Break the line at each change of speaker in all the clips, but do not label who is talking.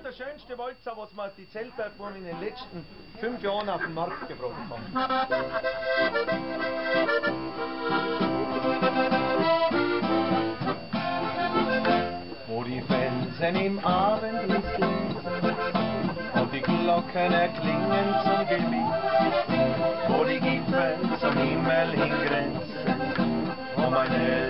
kommt der schönste Walzer, was wir die Zeltbergbuben in den letzten fünf Jahren auf den Markt gebracht haben. Wo die Felsen im Abendlicht glänzen und die Glocken erklingen zum Gebiet, wo die Gipfel zum Himmel hingrenzen, wo mein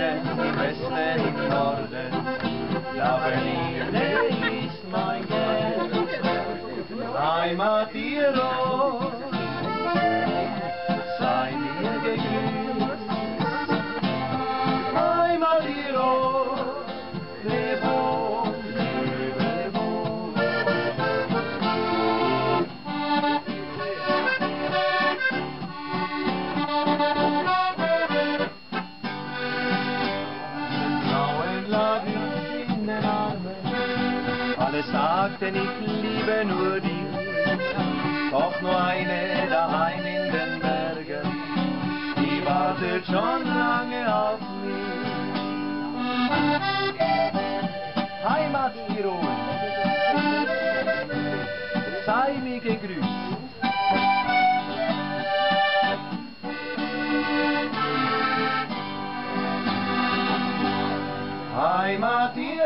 worden, die beste in worden. Lavernier, der ist mein Geld. Heimat hier. Alle sagten, ich liebe nur dich. Doch nur eine daheim in den Bergen, die wartet schon lange auf mich. Heimat Tirol, sei mir gegrüßt. Heimat Tirol.